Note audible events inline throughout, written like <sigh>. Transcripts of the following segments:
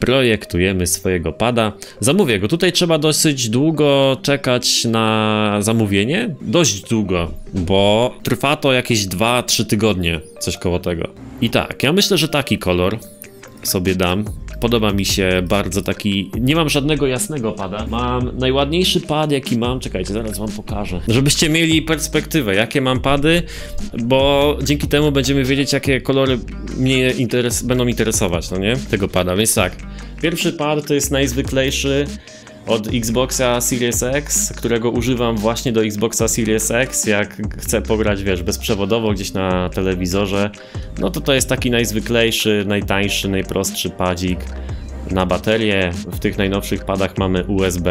projektujemy swojego pada. Zamówię go. Tutaj trzeba dosyć długo czekać na zamówienie. Dość długo, bo trwa to jakieś 2-3 tygodnie, coś koło tego. I tak, ja myślę, że taki kolor sobie dam. Podoba mi się bardzo taki. Nie mam żadnego jasnego pada. Mam najładniejszy pad, jaki mam. Czekajcie, zaraz wam pokażę. Żebyście mieli perspektywę, jakie mam pady, bo dzięki temu będziemy wiedzieć, jakie kolory mnie interes będą interesować, no nie? Tego pada. Więc tak, pierwszy pad to jest najzwyklejszy od Xboxa Series X, którego używam właśnie do Xboxa Series X, jak chcę pograć, wiesz, bezprzewodowo gdzieś na telewizorze, no to to jest taki najzwyklejszy, najtańszy, najprostszy padzik na baterię. W tych najnowszych padach mamy USB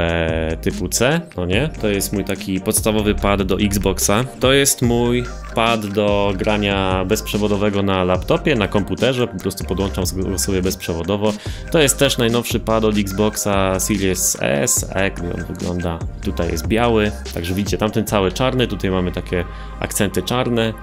typu C, no nie? To jest mój taki podstawowy pad do Xboxa. To jest mój pad do grania bezprzewodowego na laptopie, na komputerze, po prostu podłączam go sobie bezprzewodowo. To jest też najnowszy pad od Xboxa Series S, a jak on wygląda? Tutaj jest biały, także widzicie, tamten cały czarny, tutaj mamy takie akcenty czarne.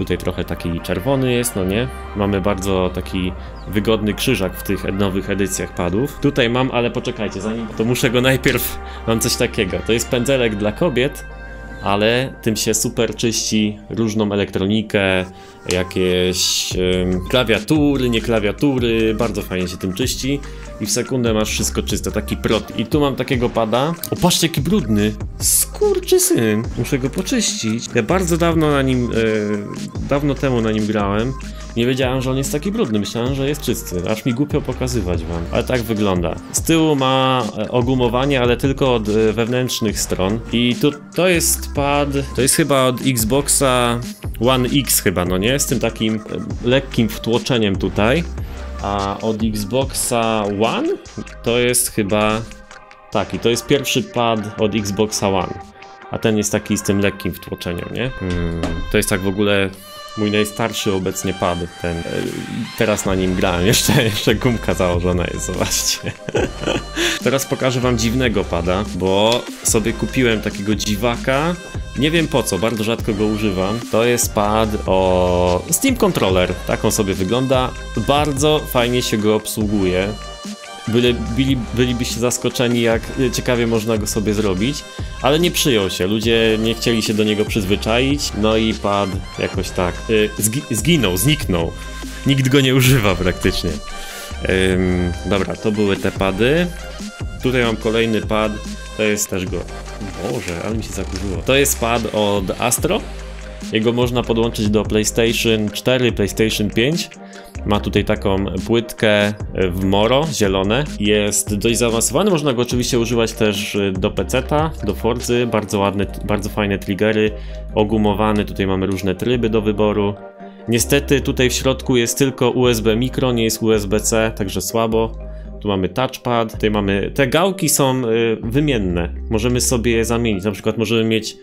Tutaj trochę taki czerwony jest, no nie? Mamy bardzo taki wygodny krzyżak w tych nowych edycjach padów. Tutaj mam, ale poczekajcie, zanim to muszę go najpierw, mam coś takiego. To jest pędzelek dla kobiet, ale tym się super czyści różną elektronikę, jakieś ym, klawiatury, nie klawiatury, bardzo fajnie się tym czyści i w sekundę masz wszystko czyste, taki prot. I tu mam takiego pada, o patrzcie jaki brudny, syn, muszę go poczyścić. Ja bardzo dawno na nim, e, dawno temu na nim grałem, nie wiedziałem, że on jest taki brudny, myślałem, że jest czysty, aż mi głupio pokazywać wam, ale tak wygląda. Z tyłu ma e, ogumowanie, ale tylko od e, wewnętrznych stron i tu, to jest pad, to jest chyba od Xboxa One X chyba, no nie? Z tym takim e, lekkim wtłoczeniem tutaj. A od Xboxa One to jest chyba taki, to jest pierwszy pad od Xboxa One. A ten jest taki z tym lekkim wtłoczeniem, nie? Hmm, to jest tak w ogóle mój najstarszy obecnie pad. Ten, e, teraz na nim grałem, <laughs> jeszcze, jeszcze gumka założona jest, zobaczcie. <laughs> teraz pokażę wam dziwnego pada, bo sobie kupiłem takiego dziwaka. Nie wiem po co, bardzo rzadko go używam. To jest pad o Steam Controller. Tak on sobie wygląda. Bardzo fajnie się go obsługuje. Byli, byli, bylibyście zaskoczeni, jak ciekawie można go sobie zrobić, ale nie przyjął się. Ludzie nie chcieli się do niego przyzwyczaić, no i pad jakoś tak y, zgi zginął, zniknął. Nikt go nie używa praktycznie. Ym, dobra, to były te pady. Tutaj mam kolejny pad, to jest też go. Boże, ale mi się zakurzyło. To jest pad od Astro. Jego można podłączyć do PlayStation 4, PlayStation 5. Ma tutaj taką płytkę w moro, zielone. Jest dość zaawansowany, można go oczywiście używać też do PC-ta, do Forzy. Bardzo ładne, bardzo fajne triggery, ogumowany. Tutaj mamy różne tryby do wyboru. Niestety tutaj w środku jest tylko USB mikro, nie jest USB-C, także słabo. Tu mamy touchpad, tutaj mamy... Te gałki są wymienne, możemy sobie je zamienić. Na przykład możemy mieć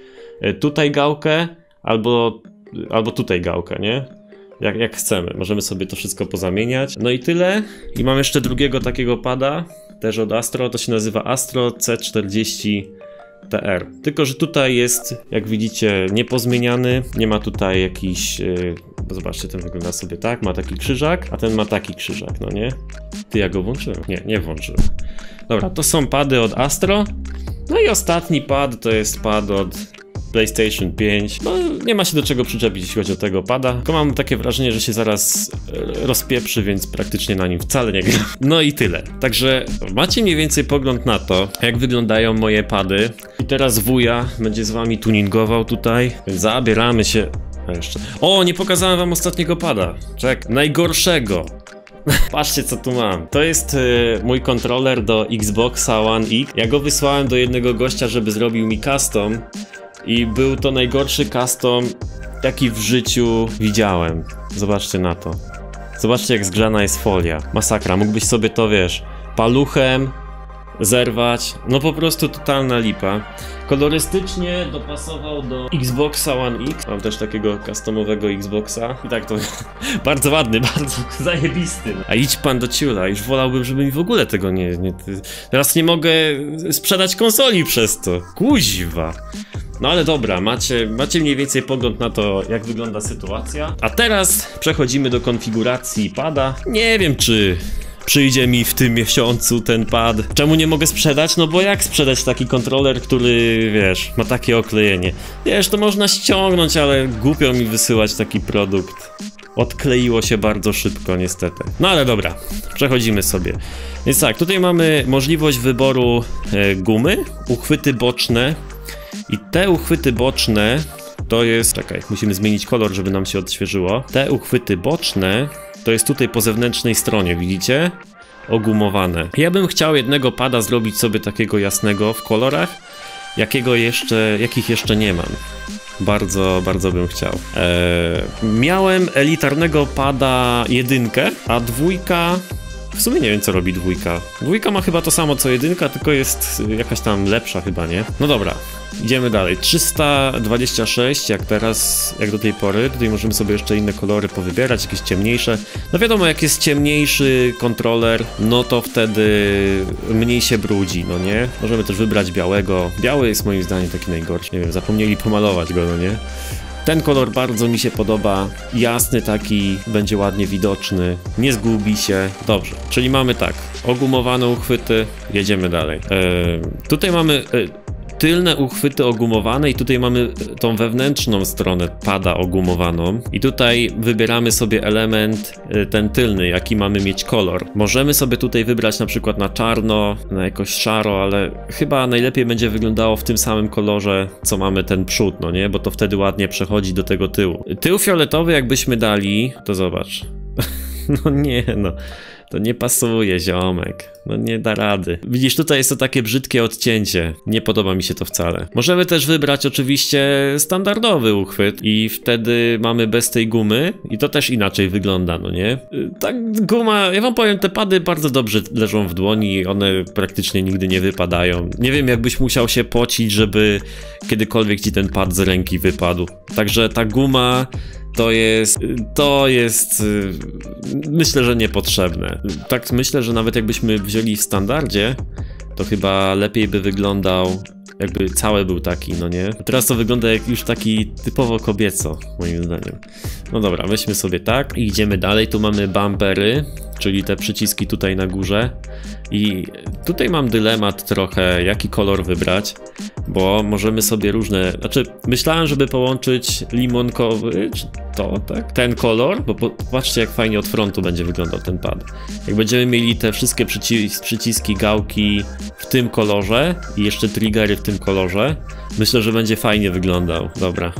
tutaj gałkę, albo, albo tutaj gałkę, nie? Jak, jak chcemy. Możemy sobie to wszystko pozamieniać. No i tyle. I mam jeszcze drugiego takiego pada, też od Astro. To się nazywa Astro C40 TR. Tylko, że tutaj jest, jak widzicie, niepozmieniany. Nie ma tutaj jakiś. Yy, zobaczcie, ten wygląda sobie tak. Ma taki krzyżak, a ten ma taki krzyżak, no nie? Ty ja go włączyłem? Nie, nie włączyłem. Dobra, to są pady od Astro. No i ostatni pad to jest pad od PlayStation 5. No, nie ma się do czego przyczepić, jeśli chodzi o tego pada. Tylko mam takie wrażenie, że się zaraz e, rozpieprzy, więc praktycznie na nim wcale nie gram. No i tyle. Także macie mniej więcej pogląd na to, jak wyglądają moje pady. I teraz wuja będzie z wami tuningował tutaj. Zabieramy się. A jeszcze. O, nie pokazałem wam ostatniego pada. Czek, najgorszego. <laughs> Patrzcie co tu mam. To jest y, mój kontroler do Xboxa One X. Ja go wysłałem do jednego gościa, żeby zrobił mi custom. I był to najgorszy custom, jaki w życiu widziałem. Zobaczcie na to. Zobaczcie jak zgrzana jest folia. Masakra, mógłbyś sobie to, wiesz, paluchem zerwać. No po prostu totalna lipa. Kolorystycznie dopasował do Xboxa One X. Mam też takiego customowego Xboxa. I tak to <laughs> bardzo ładny, <laughs> bardzo zajebisty. A idź pan do ciula. Już wolałbym, żeby mi w ogóle tego nie... nie teraz nie mogę sprzedać konsoli przez to. Kuźwa. No ale dobra, macie, macie mniej więcej pogląd na to, jak wygląda sytuacja. A teraz przechodzimy do konfiguracji pada. Nie wiem, czy przyjdzie mi w tym miesiącu ten pad. Czemu nie mogę sprzedać? No bo jak sprzedać taki kontroler, który, wiesz, ma takie oklejenie? Wiesz, to można ściągnąć, ale głupio mi wysyłać taki produkt. Odkleiło się bardzo szybko, niestety. No ale dobra, przechodzimy sobie. Więc tak, tutaj mamy możliwość wyboru e, gumy, uchwyty boczne. I te uchwyty boczne to jest. Czekaj, musimy zmienić kolor, żeby nam się odświeżyło. Te uchwyty boczne to jest tutaj po zewnętrznej stronie, widzicie? Ogumowane. Ja bym chciał jednego pada zrobić sobie takiego jasnego w kolorach, jakiego jeszcze, jakich jeszcze nie mam. Bardzo, bardzo bym chciał. Eee, miałem elitarnego pada jedynkę, a dwójka w sumie nie wiem, co robi dwójka. Dwójka ma chyba to samo co jedynka, tylko jest jakaś tam lepsza chyba, nie? No dobra, idziemy dalej. 326, jak teraz, jak do tej pory. Tutaj możemy sobie jeszcze inne kolory powybierać, jakieś ciemniejsze. No wiadomo, jak jest ciemniejszy kontroler, no to wtedy mniej się brudzi, no nie? Możemy też wybrać białego. Biały jest moim zdaniem taki najgorszy. Nie wiem, zapomnieli pomalować go, no nie? Ten kolor bardzo mi się podoba, jasny taki, będzie ładnie widoczny, nie zgubi się. Dobrze, czyli mamy tak, ogumowane uchwyty, jedziemy dalej. Eee, tutaj mamy... E, tylne uchwyty ogumowane i tutaj mamy tą wewnętrzną stronę pada ogumowaną i tutaj wybieramy sobie element y, ten tylny, jaki mamy mieć kolor. Możemy sobie tutaj wybrać na przykład na czarno, na jakoś szaro, ale chyba najlepiej będzie wyglądało w tym samym kolorze, co mamy ten przód, no nie? Bo to wtedy ładnie przechodzi do tego tyłu. Tył fioletowy jakbyśmy dali, to zobacz. <laughs> no nie, no. To nie pasuje, ziomek. No nie da rady. Widzisz, tutaj jest to takie brzydkie odcięcie. Nie podoba mi się to wcale. Możemy też wybrać oczywiście standardowy uchwyt i wtedy mamy bez tej gumy i to też inaczej wygląda, no nie? Tak guma, ja wam powiem, te pady bardzo dobrze leżą w dłoni, one praktycznie nigdy nie wypadają. Nie wiem, jakbyś musiał się pocić, żeby kiedykolwiek ci ten pad z ręki wypadł. Także ta guma to jest, to jest, myślę, że niepotrzebne. Tak myślę, że nawet jakbyśmy wzięli w standardzie, to chyba lepiej by wyglądał jakby cały był taki, no nie? Teraz to wygląda jak już taki typowo kobieco, moim zdaniem. No dobra, weźmy sobie tak i idziemy dalej. Tu mamy bumpery, czyli te przyciski tutaj na górze. I tutaj mam dylemat trochę, jaki kolor wybrać, bo możemy sobie różne. Znaczy, myślałem, żeby połączyć limonkowy, czy to, tak? Ten kolor, bo patrzcie, jak fajnie od frontu będzie wyglądał ten pad. Jak będziemy mieli te wszystkie przycis przyciski, gałki w tym kolorze i jeszcze triggery w tym kolorze, myślę, że będzie fajnie wyglądał. Dobra,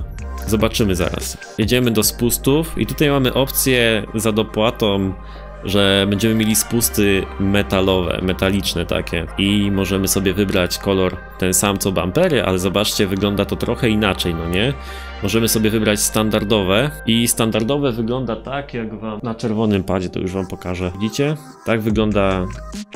Zobaczymy zaraz. Jedziemy do spustów i tutaj mamy opcję za dopłatą że będziemy mieli spusty metalowe, metaliczne takie i możemy sobie wybrać kolor ten sam co bumpery, ale zobaczcie, wygląda to trochę inaczej, no nie? Możemy sobie wybrać standardowe i standardowe wygląda tak, jak wam na czerwonym padzie, to już wam pokażę. Widzicie? Tak wygląda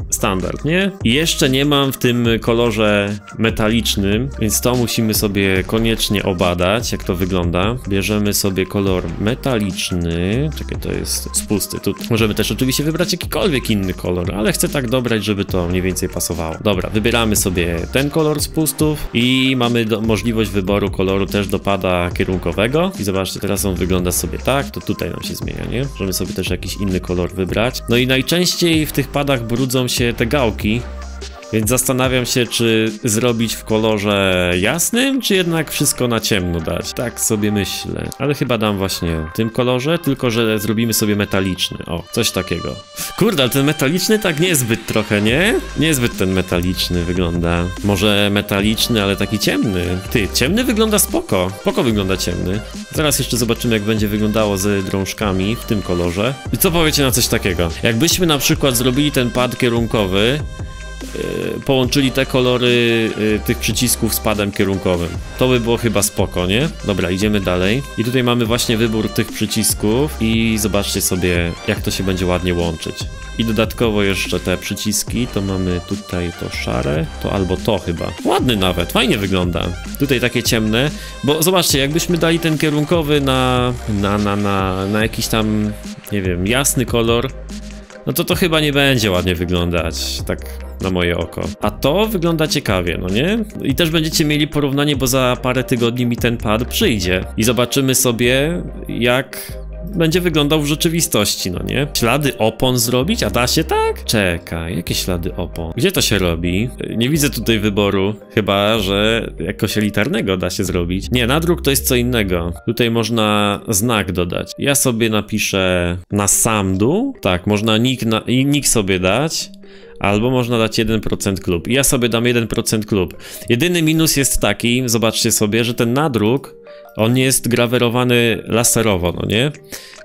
standard, nie? I jeszcze nie mam w tym kolorze metalicznym, więc to musimy sobie koniecznie obadać, jak to wygląda. Bierzemy sobie kolor metaliczny, czekaj, to jest spusty. Tu możemy też oczywiście wybrać jakikolwiek inny kolor, ale chcę tak dobrać, żeby to mniej więcej pasowało. Dobra, wybieramy sobie ten kolor spustów i mamy do, możliwość wyboru koloru też dopada kierunkowego i zobaczcie, teraz on wygląda sobie tak, to tutaj nam się zmienia, nie? Możemy sobie też jakiś inny kolor wybrać. No i najczęściej w tych padach brudzą się te gałki, więc zastanawiam się, czy zrobić w kolorze jasnym, czy jednak wszystko na ciemno dać. Tak sobie myślę. Ale chyba dam właśnie w tym kolorze, tylko że zrobimy sobie metaliczny. O, coś takiego. Kurde, ale ten metaliczny tak niezbyt trochę, nie? Niezbyt ten metaliczny wygląda. Może metaliczny, ale taki ciemny. Ty, ciemny wygląda spoko. Spoko wygląda ciemny. Zaraz jeszcze zobaczymy, jak będzie wyglądało z drążkami w tym kolorze. I co powiecie na coś takiego? Jakbyśmy na przykład zrobili ten pad kierunkowy, połączyli te kolory y, tych przycisków z padem kierunkowym. To by było chyba spoko, nie? Dobra, idziemy dalej. I tutaj mamy właśnie wybór tych przycisków i zobaczcie sobie, jak to się będzie ładnie łączyć. I dodatkowo jeszcze te przyciski, to mamy tutaj to szare, to albo to chyba. Ładny nawet, fajnie wygląda. Tutaj takie ciemne, bo zobaczcie, jakbyśmy dali ten kierunkowy na, na, na, na, na jakiś tam, nie wiem, jasny kolor, no to to chyba nie będzie ładnie wyglądać, tak na moje oko. A to wygląda ciekawie, no nie? I też będziecie mieli porównanie, bo za parę tygodni mi ten pad przyjdzie i zobaczymy sobie, jak będzie wyglądał w rzeczywistości, no nie? Ślady opon zrobić? A da się tak? Czekaj, jakie ślady opon? Gdzie to się robi? Nie widzę tutaj wyboru, chyba, że jakoś elitarnego da się zrobić. Nie, nadruk to jest co innego. Tutaj można znak dodać. Ja sobie napiszę na sam dół. Tak, można nick, na, nick sobie dać. Albo można dać 1% klub. Ja sobie dam 1% klub. Jedyny minus jest taki, zobaczcie sobie, że ten nadruk, on jest grawerowany laserowo, no nie?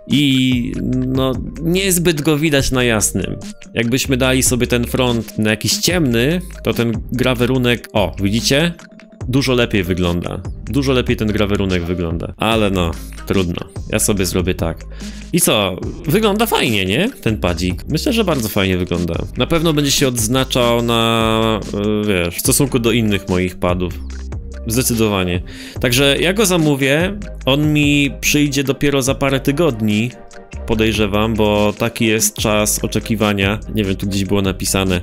I no, niezbyt go widać na jasnym. Jakbyśmy dali sobie ten front na jakiś ciemny, to ten grawerunek, o, widzicie? Dużo lepiej wygląda. Dużo lepiej ten grawerunek wygląda. Ale no, trudno. Ja sobie zrobię tak. I co? Wygląda fajnie, nie? Ten padzik. Myślę, że bardzo fajnie wygląda. Na pewno będzie się odznaczał na, e, wiesz, w stosunku do innych moich padów. Zdecydowanie. Także ja go zamówię. On mi przyjdzie dopiero za parę tygodni. Podejrzewam, bo taki jest czas oczekiwania. Nie wiem, tu gdzieś było napisane.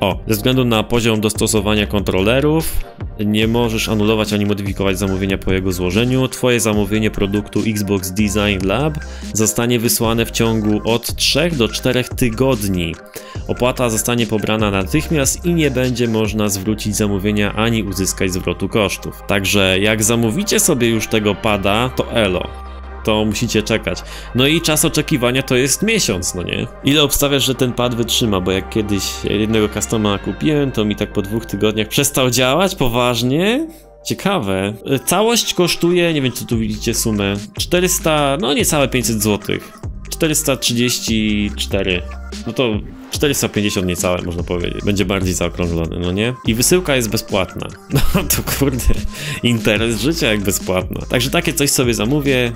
O, ze względu na poziom dostosowania kontrolerów, nie możesz anulować ani modyfikować zamówienia po jego złożeniu. Twoje zamówienie produktu Xbox Design Lab zostanie wysłane w ciągu od 3 do 4 tygodni. Opłata zostanie pobrana natychmiast i nie będzie można zwrócić zamówienia ani uzyskać zwrotu kosztów. Także jak zamówicie sobie już tego pada, to elo to musicie czekać. No i czas oczekiwania to jest miesiąc, no nie? Ile obstawiasz, że ten pad wytrzyma? Bo jak kiedyś jednego customa kupiłem, to mi tak po dwóch tygodniach przestał działać, poważnie? Ciekawe. Całość kosztuje, nie wiem czy tu widzicie sumę, 400, no niecałe 500 zł. 434. No to 450 niecałe można powiedzieć. Będzie bardziej zaokrąglony, no nie? I wysyłka jest bezpłatna. <laughs> No to kurde, interes życia jak bezpłatna. Także takie coś sobie zamówię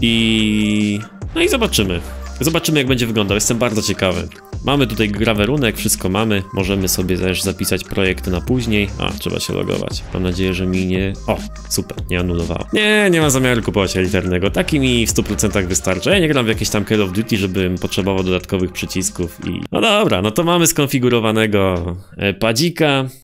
i... No i zobaczymy. Zobaczymy jak będzie wyglądał, jestem bardzo ciekawy. Mamy tutaj grawerunek, wszystko mamy. Możemy sobie też zapisać projekty na później. A, trzeba się logować. Mam nadzieję, że mi nie... O, super, nie anulowało. Nie, nie mam zamiaru kupować elitarnego. Taki mi w 100% wystarcza. Ja nie gram w jakieś tam Call of Duty, żebym potrzebował dodatkowych przycisków i... No dobra, no to mamy skonfigurowanego e, padzika.